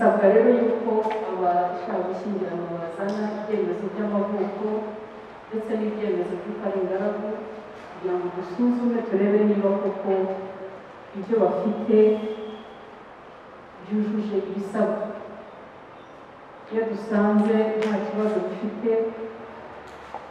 bisabwa rero yuko abashaka gushyingiranwa bazana ibyemezo by'amavuko ndetse n'ibyemezo by'uko ari ingaragu kugira ngo dusuzume turebe niba koko ibyo bafite byujuje ibisabwa. Iyo dusanze nta kibazo bifite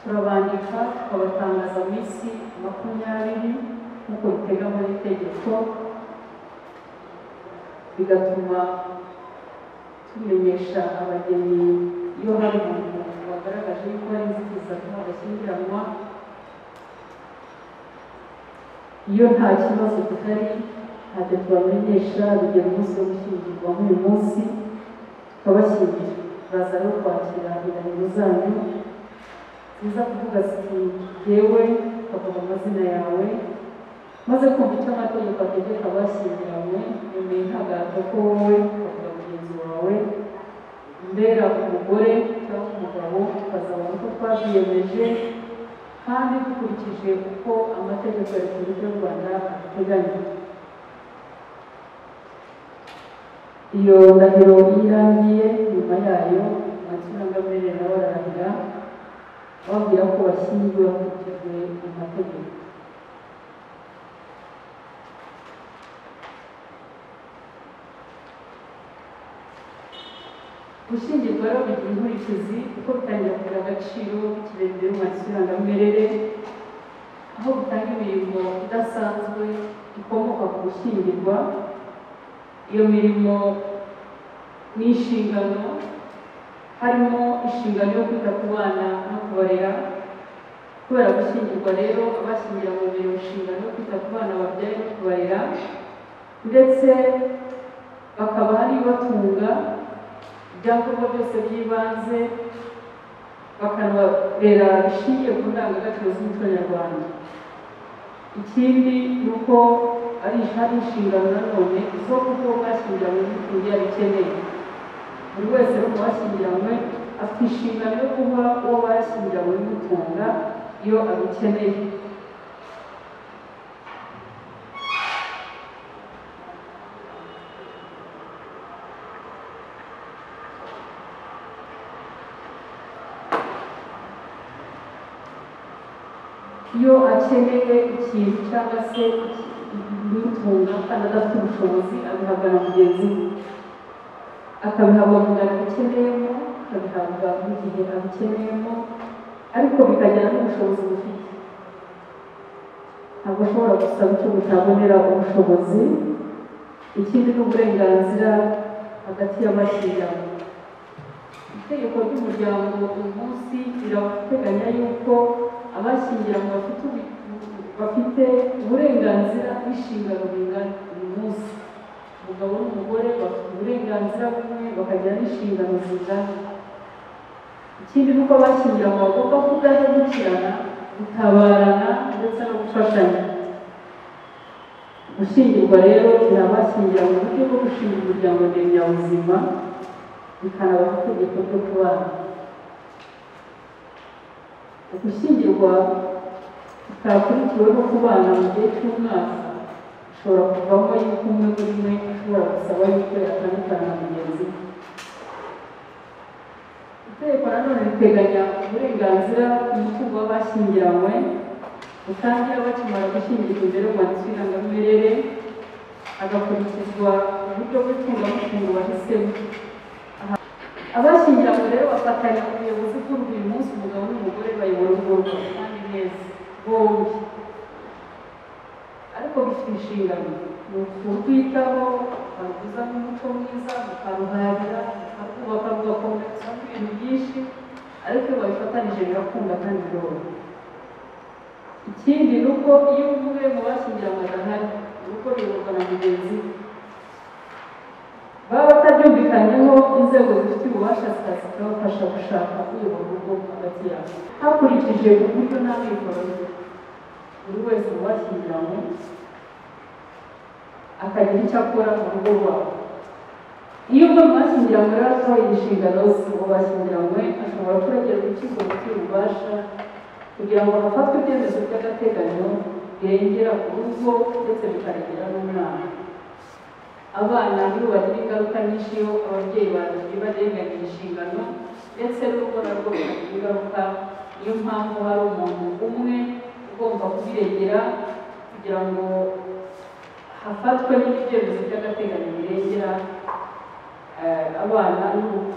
turabandika tukabatangaza minsi makumyabiri nk'uko biteganywa n'itegeko bigatuma tumenyesha abageni iyo hari umuntu wagaragaje yuko hari inzitizi zatuma bashyingiranwa iyo nta kibazo gihari ntabwo tubamenyesha bigera umunsi wo gushyingirwa nk'uyu munsi. Tukabashyingira baza rero kwakira indahiro zanyu. Ziza kuvuga ziti yewe ukavuga amazina yawe. Maze kumva icyo amategeko ategeka abashyingiranywe yemeye ntagato ko wowe ukavuga wawe mbera umugore cyangwa umugabo ukazabona uko twabyiyemeje kandi dukurikije uko amategeko ya repubulika y'u rwanda abiteganya iyo ndahiro iyo irangiye nyuma yayo amakirangamire nawe ararahira bababwira ko bashyingiwe hakurikijwe amategeko gushyingirwa rero bigira inkurikizi kuko bitangira kugira agaciro k'ikirenge mu irangamimerere aho bitanga imirimo idasanzwe ikomoka ku gushyingirwa. Iyo mirimo ni inshingano harimo inshingano yo kwita ku bana no kubarera. Kubera gushyingirwa rero abashyingiranywe biri inshingano yo kwita ku bana babyaye no kubarera. Ndetse bakaba hari ibyangombwa byose by'ibanze bakanabarera bishingiye ku ndangagaciro z'umuco nyarwanda ikindi ni uko ari inshingano nanone zo kuko bwashyingiranywe n'igihugu yabikeneye buri wese no mu bashyingiranywe afite inshingano yo guha uwo bashyingiranywe bimutunga iyo abikeneye akeneye ikintu cyangwa se ibimutunga kandi adafite ubushobozi abihabwa na mugenzi we akabihabwa mu ngano abikeneyemo akabihabwa mu gihe abikeneyemo ariko bikajyana n'ubushobozi bufite ntabwo ashobora gusaba icyo butabonera ubushobozi ikindi ni uburenganzira hagati y'abashyingiranywe itegeko ry'umuryango uyu munsi rirateganya yuko abashyingiranywe bafite bafite uburenganzira n'inshingano bingana uyu munsi. Umugabo n'umugore bafite uburenganzira bumwe bakagira n'inshingano zingana. Ikindi ni uko abashyingiranywe bagomba kudahemukirana gutabarana ndetse no gufashanya. Gushyingirwa rero ni abashyingiranywe mu buryo bwo gushinga umuryango ndemyabuzima bikanaba itegeko ryo kubana. Ugushyingirwa bitakurikiwe no kubana mu gihe cy'umwaka bishobora kuvamo yuko umwe muri mwe ashobora gusaba yuko yatandukana na mugenzi we itegeko nanone riteganya uburenganzira ku mutungo w'abashyingiranywe butangira bakimara gushyingirwa imbere mu mwanditsi w'irangamimerere hagakurikizwa uburyo bw'icungamutungo bahisemo abashyingiranywe rero bafatanya ubuyobozi bw'urugo uyu munsi umugabo n'umugore bayobora urwo rugo kandi neza bombi ariko bifite inshingano ni ukurwitaho baruguza n'umuco mwiza mukaruharira mukarwubaka rugakomezamo ibintu byinshi ariko iyo babifatanije birakunda kandi biroroha ikindi ni uko iyo umwe mu bashyingiranywe adahari urugo ruyoborwa na mugenzi we baba batabyumvikanyeho inzego zifite ububasha zikabafasha gushaka uyobora urugo hagati yabo hakurikije uburyo nta mikoro buri wese mu bashyingiranywe akagira icyo akora mu rugo rwabo iyo mu bashyingiranywe rero asohoye inshingano uwo bashyingiranywe ashobora kuregera urukiko rufite ububasha kugira ngo hafatwe ibyemezo by'agateganyo birengera ku rugo ndetse bikarengera n'umwana abana nibo bagira ingaruka nyinshi iyo ababyeyi babiri barenganya inshingano ndetse n'urugo narwo rukagira ingaruka niyo mpamvu hari umuntu umwe ugomba kubirengera kugira ngo hafatwe n'ibyemezo by'agateganyo birengera eh, abana n'urugo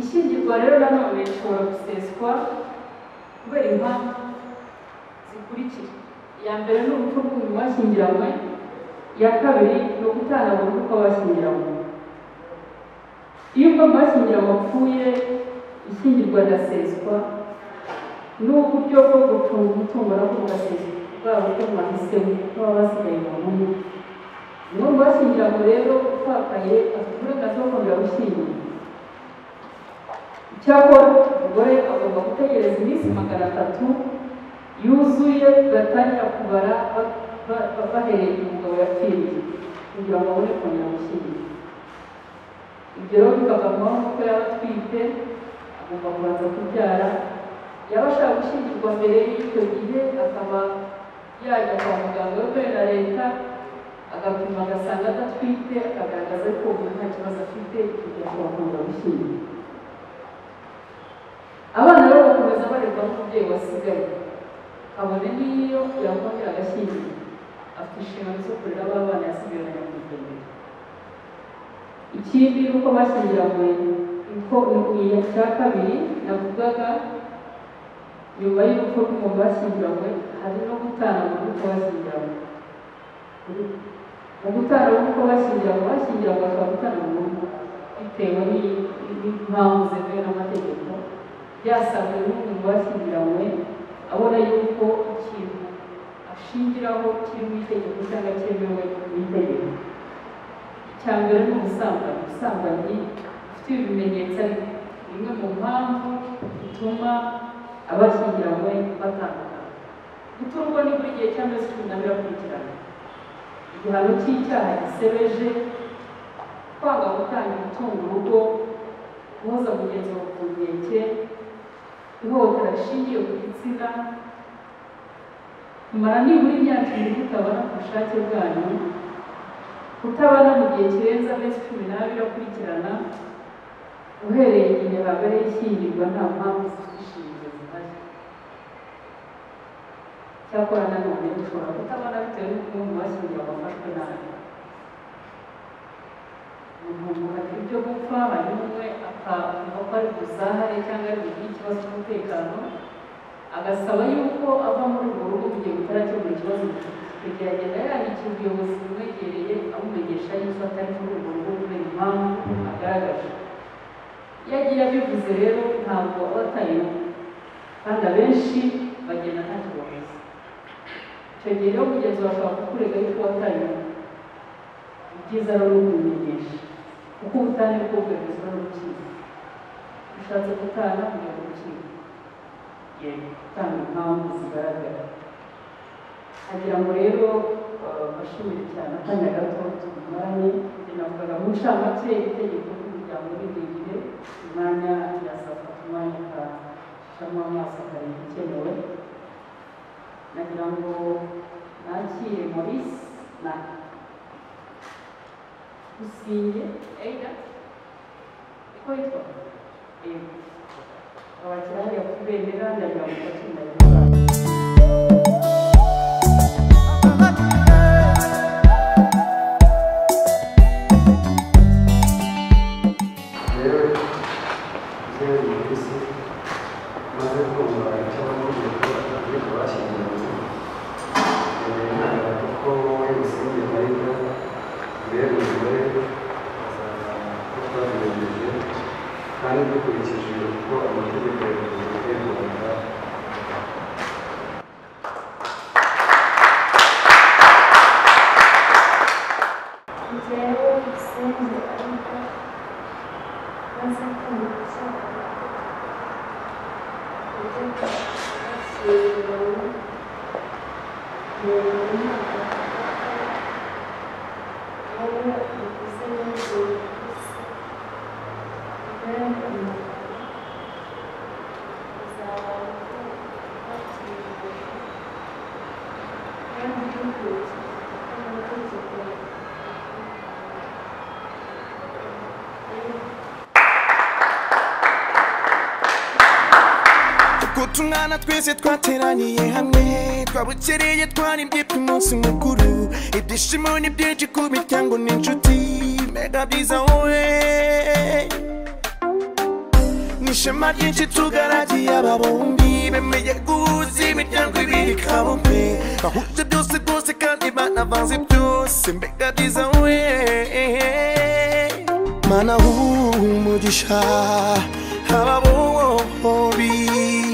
ishyingirwa rero nanone rishobora guseswa kubera impamvu zikurikira. Iya mbere ni urupfu rw'umuntu washyingiranywe iya kabiri ni ugutana burundu kw'abashyingiranywe iyo ubwo mu bashyingiranywe apfuye ishyingirwa riraseswa n'uburyo bwo gucunga umutungo nabwo bugaseswa. Bwa buryo mwahisemo baba basigaye mu ntumwa umwe mu bashyingiranywe rero upfakaye afite uburenganzira bwo kongera gushyingirwa icyakora umugore agomba gutegereza iminsi magana atatu yuzuye batangira kubara ba- ba- ba- bahereye umugabo yapfiriye kugira ngo abone kongera gushyingirwa ibyo rero bikavamo nuko yaba atwite agomba kubanza kubyara yaba ashaka gushyingirwa mbere y'icyo gihe akaba yajya kwa muganga na leta agapima agasanga adatwite akagaragaza ko ubu nta kibazo afite kujya kubakunda gushyingirwa abana rero bakomeza barerwa n'umubyeyi wasigaye kabone n'iyo yakongera agashyingirwa afite inshingano zo kurera aba bana yasigaye na nyamwigendera ikindi ni uko bashyingiranywe uko iya cya kabiri navugaga nyuma y'urupfu rw'umuntu bashyingiranywe hari no gutana mu rugo bashyingiranywe mu gutana mu rugo bashyingiranywe bashyingiranywe bashobora gutana rugo bitewe n'i- n'impamvu zemewe n'amategeko. Byasabwe n'umuntu bashyingiranywe abona yuko ikintu ashingiraho kiri mu itegeko cyangwa cyemewe mu itegeko. Icya mbere ni ubusambanyi. Ubusambanyi bufite ibimenyetso bimwe mu mpamvu bituma abashyingiranywe batandukana guta urugo ni buri gihe cy'amezi cumi n'abiri akurikirana igihano cy'icyaha gisebeje kwanga gutangira gutunga urugo guhoza mugenzi wawe ku nkeke ihohotera rishingiye ku gitsina. Kumara nibura imyaka ibiri mutabona ku bushake bwanyu kutabana mu gihe kirenze amezi cumi n'abiri akurikirana uhereye igihe habereye ishyingirwa nta mpamvu. Cyakora nanone ushobora kutabana bitewe n'uko umwe mu bashyingiranywe afashwe nabi umuntu hagira ibyo gupfa hanyuma umwe akavuga ko ari buzahare cyangwa ari bugire ikibazo cy'umutekano agasaba yuko ava muri urwo rugo mu gihe butarakemura ikibazo icyo gihe agenda yandikira ubuyobozi bumwegereye amumenyesha yuko atari muri urwo rugo kubera impamvu agaragaje iyo agiye abivuze rero ntabwo aba atayeho kandi abenshi bagenda icyo gihe rero mugenzi wawe ashobora kukurega yuko watayeho ibyiza rero ni ukubimenyesha kuko ubutane bwo bwemezwa n'urukiko ushatse gutana kujya mu rukiko yego. Gutanga impamvu zigaragara. Agira ngo rero eh, mbashimire cyane akanya gato tumaranye navugaga mu ncamake itegeko ry'umuryango n'ibirire umwanya yasafata umwanya akashamo amaso akareba ikenewe la Grango Nancy Morris na Usinge Eida Ekoito Abakiraya kubendera ndagira ngo bakimbaye uko amategeko ya repubulika y'u rwanda njyewe musenge ariko maze kumva icyaha ibyo bashyingiranywe umuntu ntabwo avuga ko wowe uvuze neza uvuze mbega umugabo kuko umwana twese twateraniye hamwe. Twabukereye twarimbye ku munsi mukuru. Ibyishimo ni byinshi ku miryango n'inshuti mega byiza wowe. N'ishema ryinshi tugaragiye aba bombi bemeye guhuza imiryango ibiri kabumbe. Bahuje byose rwose kandi banavanze byose. Mbega byiza we mana umugisha. Aba bombi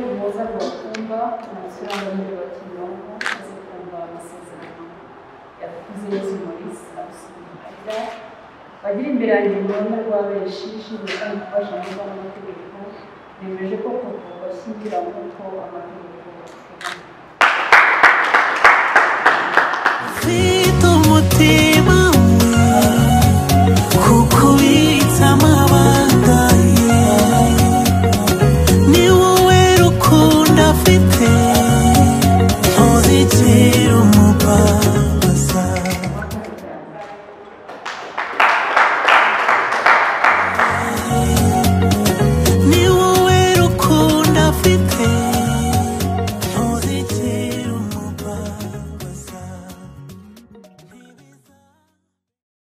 yewe umuhoza rwakumva ntasuranga muri wa kimironko aze kumva amasezerano yakuze yesu maurice amusubiza bagira imbere yanjye uruhande rwa benshi ishinzwe kandi gufasha neza n'amategeko nemeje ko koko bashyingira nk'uko amategeko ateganya